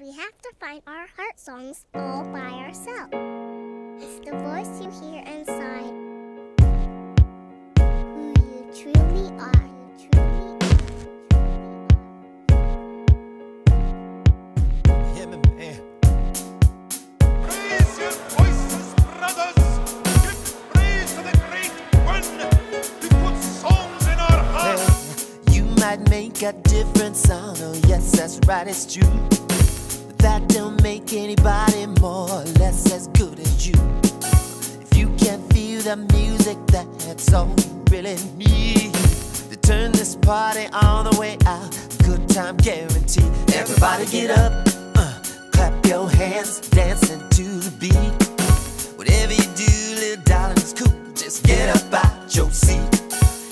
We have to find our heart songs all by ourselves. It's the voice you hear inside. Who you truly are. You truly are. Hear man. Raise your voices, brothers! Give praise to the great one who put songs in our hearts! Well, you might make a different sound. Oh, yes, that's right, it's true. That don't make anybody more or less as good as you. If you can't feel the music, that's all you really need. To turn this party all the way out, good time guarantee. Everybody get up, uh, clap your hands, dancing to the beat. Whatever you do, little darling, it's cool. Just get up out your seat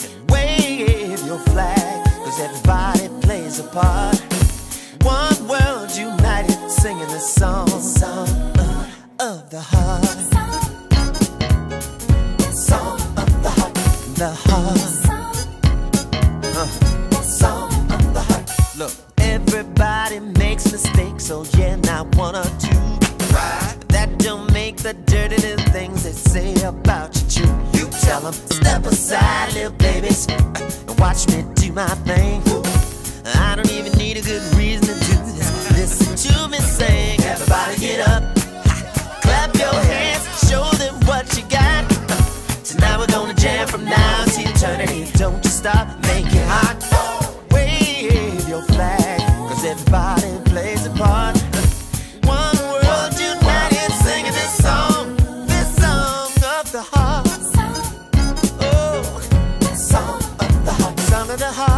and wave your flag, cause everybody plays a part. One song, song of the heart. Song of the heart, the heart. Song of the heart. Look, everybody makes mistakes, so yeah, not one or two. Right. That don't make the dirty little things they say about you. You tell them, step aside, little babies, and watch me do my thing. Cause everybody plays a part. One world united, singing this song, this song of the heart. Oh, song of the heart, song of the heart.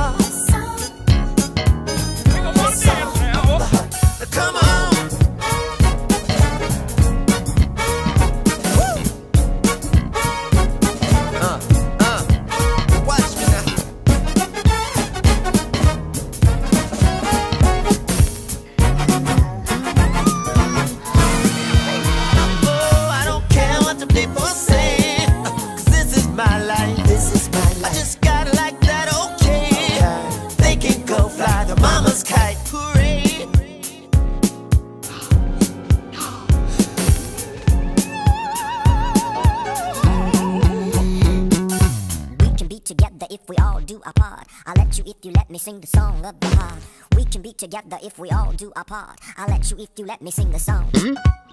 Me sing the song of the heart. We can be together if we all do our part. I'll let you if you let me sing the song.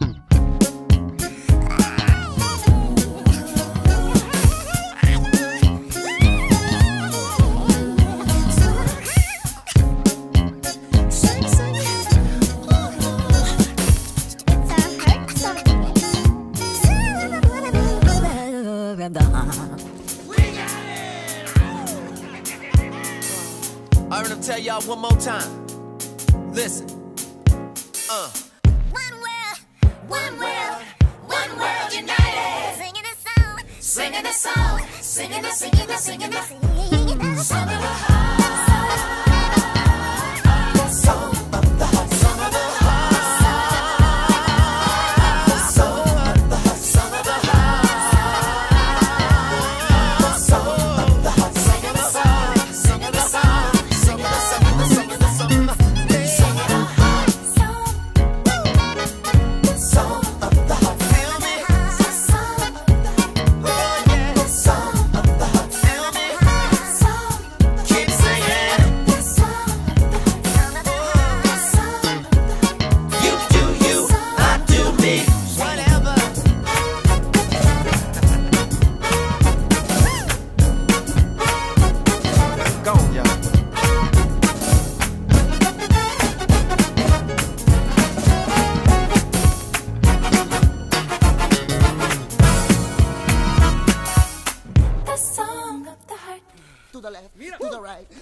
Of Right, I'll tell y'all one more time. Listen. Uh. One world, one world, one world united. Singing a song, Singing the song, singing the, singing the, singing the singing a song of the heart. Song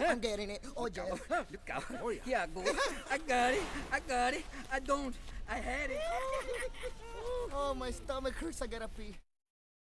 I'm getting it. Oh, yeah. Look out. Oh, Here I go. I got it. I got it. I don't. I had it. Oh, my stomach hurts. I gotta pee.